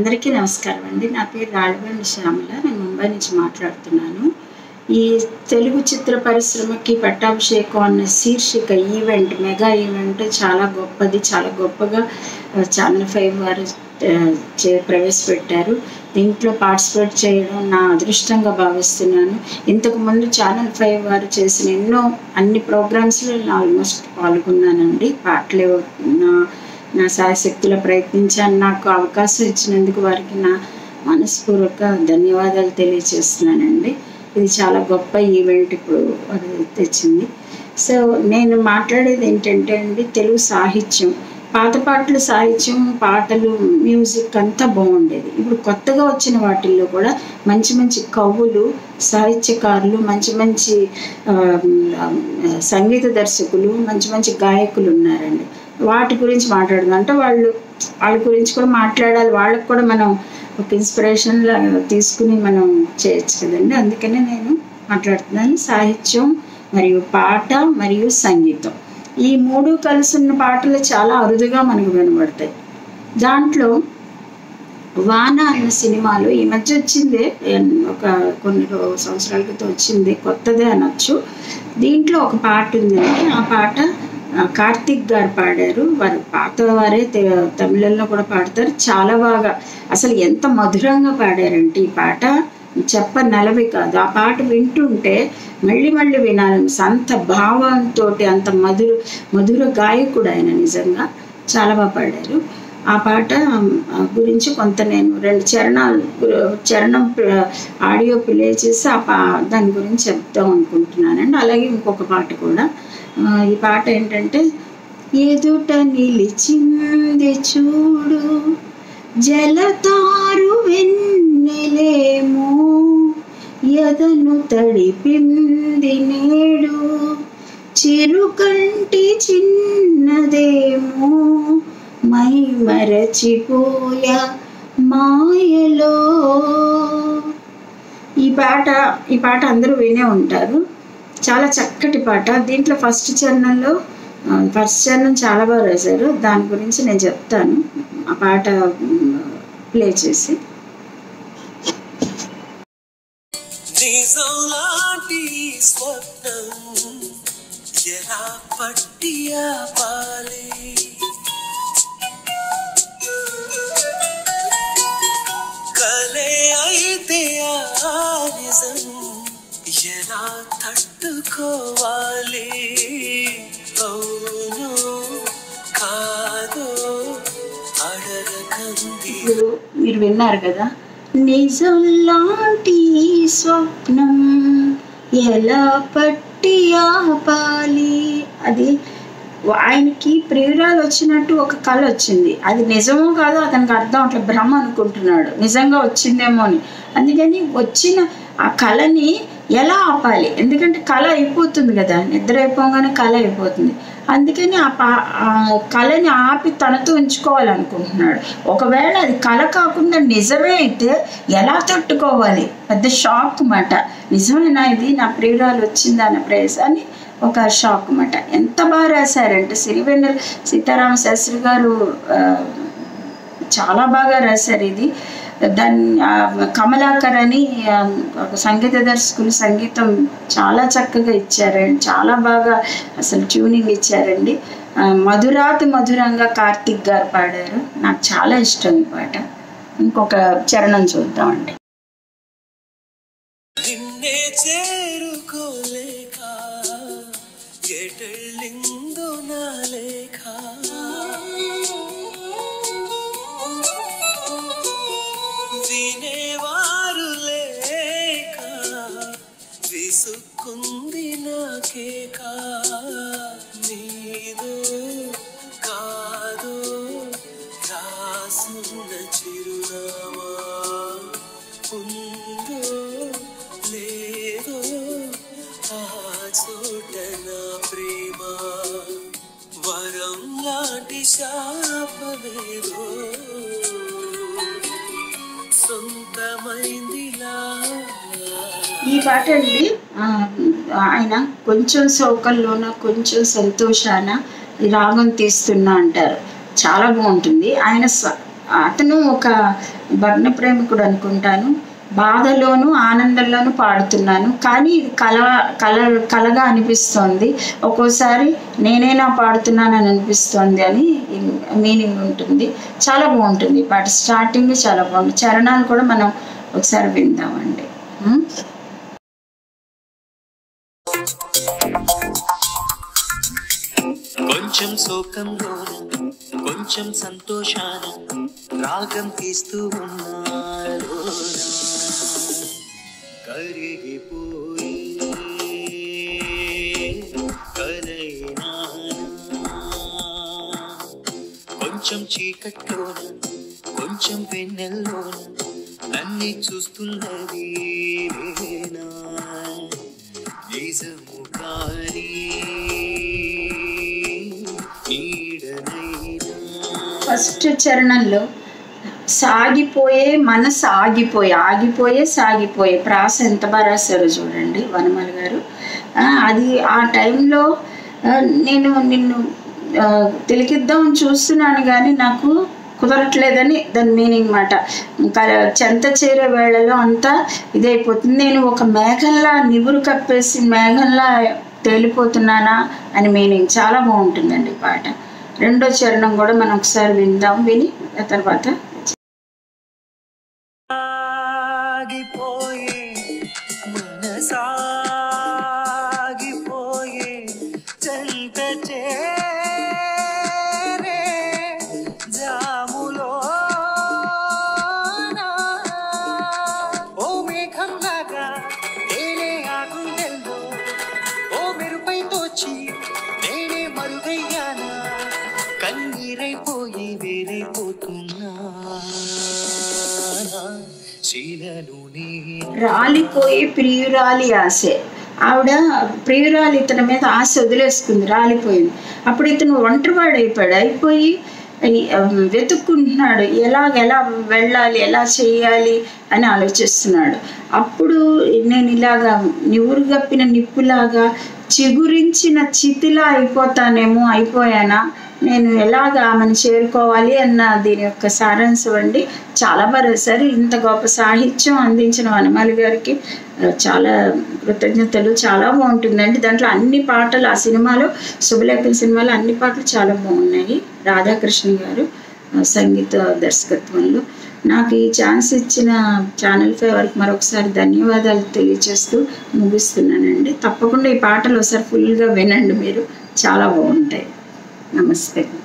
అందరికీ నమస్కారం అండి. నా పేరు రాళ్ళబండి శ్యామల. నేను ముంబై నుంచి మాట్లాడుతున్నాను. ఈ తెలుగు చిత్ర పరిశ్రమకి పట్టాభిషేకం అన్న శీర్షిక ఈవెంట్ మెగా ఈవెంట్ చాలా గొప్పది. చాలా గొప్పగా ఛానల్ ఫైవ్ వారు చే ప్రవేశపెట్టారు. దీంట్లో పార్టిసిపేట్ చేయడం నా అదృష్టంగా భావిస్తున్నాను. ఇంతకుముందు ఛానల్ ఫైవ్ వారు చేసిన ఎన్నో అన్ని ప్రోగ్రామ్స్లో నేను ఆల్మోస్ట్ పాల్గొన్నానండి. పాటలు నా నా శాయశక్తిలో ప్రయత్నించాను నాకు అవకాశం ఇచ్చినందుకు వారికి నా మనస్పూర్వక ధన్యవాదాలు తెలియజేస్తున్నానండి. ఇది చాలా గొప్ప ఈవెంట్ ఇప్పుడు అది తెచ్చింది. సో నేను మాట్లాడేది ఏంటంటే అండి తెలుగు సాహిత్యం. పాత పాటలు సాహిత్యం పాటలు మ్యూజిక్ అంతా బాగుండేది. ఇప్పుడు కొత్తగా వచ్చిన వాటిల్లో కూడా మంచి మంచి కవులు సాహిత్యకారులు మంచి మంచి సంగీత దర్శకులు మంచి మంచి గాయకులు ఉన్నారండి. వాటి గురించి మాట్లాడదాం అంటే వాళ్ళు వాళ్ళ గురించి కూడా మాట్లాడాలి. వాళ్ళకి కూడా మనం ఒక ఇన్స్పిరేషన్ తీసుకుని మనం చేయొచ్చు కదండి. అందుకనే నేను మాట్లాడుతున్నాను. సాహిత్యం మరియు పాట మరియు సంగీతం. ఈ మూడు కలిసి ఉన్న పాటలు చాలా అరుదుగా మనకు వినబడతాయి. దాంట్లో వాన అన్న సినిమాలు ఈ మధ్య వచ్చింది ఒక కొన్ని సంవత్సరాల క్రితం వచ్చింది కొత్తదే అనొచ్చు. దీంట్లో ఒక పాట ఉందండి. ఆ పాట కార్తీక్ గారు పాడారు. వారు పాత వారే తమిళంలో కూడా పాడతారు. చాలా బాగా. అసలు ఎంత మధురంగా పాడారంటే ఈ పాట చెప్ప నలవి కాదు. ఆ పాట వింటుంటే మళ్ళీ మళ్ళీ వినాలి అంత భావంతో అంత మధుర మధుర గాయకుడు ఆయన నిజంగా చాలా బాగా పాడారు. ఆ పాట గురించి కొంత నేను రెండు చరణాలు చరణం ఆడియో ప్లే చేసి ఆ పా దాని గురించి చెప్దాం అనుకుంటున్నానండి. అలాగే ఇంకొక పాట కూడా ఈ పాట ఏంటంటే ఎదుట నిలిచింది చూడు జలతారు వెన్నెలేమో ఎదను తడిపింది నేడు చిరుకంటి చిన్నదేమో మై మరచిపోయ మాయలో. ఈ పాట ఈ పాట అందరూ వినే ఉంటారు. చాలా చక్కటి పాట. దీంట్లో ఫస్ట్ చరణంలో ఫస్ట్ చరణం చాలా బాగా రాశారు. దాని గురించి నేను చెప్తాను. ఆ పాట ప్లే చేసి. కలే అయితే ఆ నిజం ఎలా తట్టుకోవాలి. అవును కాదు అడగకంది ఇప్పుడు మీరు విన్నారు కదా నిజం లాంటి స్వప్నం ఎలా పట్టి ఆపాలి? అది ఆయనకి ప్రియురాలు వచ్చినట్టు ఒక కళ వచ్చింది. అది నిజమో కాదో అతనికి అర్థం అట్లా భ్రమ అనుకుంటున్నాడు. నిజంగా వచ్చిందేమో అని. అందుకని వచ్చిన ఆ కళని ఎలా ఆపాలి? ఎందుకంటే కళ అయిపోతుంది కదా. నిద్ర అయిపోగానే కళ అయిపోతుంది. అందుకని ఆ పా ఆ కళని ఆపి తనతో ఉంచుకోవాలనుకుంటున్నాడు. ఒకవేళ అది కళ కాకుండా నిజమే అయితే ఎలా తట్టుకోవాలి? పెద్ద షాక్ మాట. నిజమేనా ఇది? నా ప్రియురాలు వచ్చింది? అన్న ప్రదేశాన్ని ఒక షాక్ మాట. ఎంత బాగా రాశారంటే సిరివెన్నెల సీతారామ శాస్త్రి గారు చాలా బాగా రాశారు ఇది. దాన్ని కమలాకర్ అని ఒక సంగీత దర్శకులు సంగీతం చాలా చక్కగా ఇచ్చారండి. చాలా బాగా అసలు ట్యూనింగ్ ఇచ్చారండి. మధురాతి మధురంగా కార్తిక్ గారు పాడారు. నాకు చాలా ఇష్టం ఈ పాట. ఇంకొక చరణం చూద్దామండి. నిన్నే శాపమేదో సొంతమైందిలా. ఈ పాట అండి ఆయన కొంచెం సౌకల్లోన కొంచెం సంతోషాన రాగం తీస్తున్నా అంటారు. చాలా బాగుంటుంది. ఆయన స- అతను ఒక భగ్న ప్రేమికుడు అనుకుంటాను. బాధలోను ఆనందంలోను పాడుతున్నాను. కానీ ఇది కల కల కలగా అనిపిస్తోంది. ఒక్కోసారి నేనేనా పాడుతున్నానని అనిపిస్తోంది అని మీనింగ్ ఉంటుంది. చాలా బాగుంటుంది. పాట స్టార్టింగ్ చాలా బాగుంటుంది చరణాలు కూడా మనం ఒకసారి విందామండి. కొంచెం కొంచెం సంతోషాన్ని రాగం తీస్తూ ఉన్నారు కరిగిపోయి కలైనా కొంచెం చీకట్లోన కొంచెం వెన్నెల్లోన నన్ను చూస్తున్నది నిజము కానీ ఫస్ట్ చరణంలో సాగిపోయే మనసు ఆగిపోయి ఆగిపోయే సాగిపోయే. ప్రాస ఎంత బాగా రాశారో చూడండి వనమల గారు. అది ఆ టైంలో నేను నిన్ను ఆ, చూస్తున్నాను కానీ నాకు కుదరట్లేదని దాని మీనింగ్ మాట. ఇంకా చెంత చేరే వేళలో అంతా ఇదైపోతుంది. నేను ఒక మేఘంలా నివురు కప్పేసి మేఘంలా తేలిపోతున్నానా అని మీనింగ్ చాలా బాగుంటుందండి పాట. రెండో చరణం కూడా మనం ఒకసారి విందాం. విని ఆ తర్వాత ఆగిపోయి రాలిపోయి ప్రియురాలి ఆశే. ఆవిడ ప్రియురాలి ఇతని మీద ఆశ వదిలేసుకుంది రాలిపోయింది. అప్పుడు ఇతను ఒంటరివాడు అయిపోయాడు అయిపోయి వెతుక్కుంటున్నాడు. ఎలాగ ఎలా వెళ్ళాలి ఎలా చేయాలి అని ఆలోచిస్తున్నాడు. అప్పుడు నేను ఇలాగా నివురు గప్పిన నిప్పులాగా చిగురించిన చితిలా అయిపోతానేమో అయిపోయానా? నేను ఎలాగ ఆమెను చేరుకోవాలి అన్న దీని యొక్క సారాంశం అండి. చాలా బాగా రాశారు ఇంత గొప్ప సాహిత్యం అందించిన వనమాలి గారికి చాలా కృతజ్ఞతలు. చాలా బాగుంటుందండి. దాంట్లో అన్ని పాటలు ఆ సినిమాలో శుభలేఖల సినిమాలో అన్ని పాటలు చాలా బాగున్నాయి. రాధాకృష్ణ గారు సంగీత దర్శకత్వంలో. నాకు ఈ ఛాన్స్ ఇచ్చిన ఛానల్ ఫేవర్కి మరొకసారి ధన్యవాదాలు తెలియజేస్తూ ముగిస్తున్నానండి. తప్పకుండా ఈ పాటలు ఒకసారి ఫుల్గా వినండి మీరు. చాలా బాగుంటాయి. ナムステ。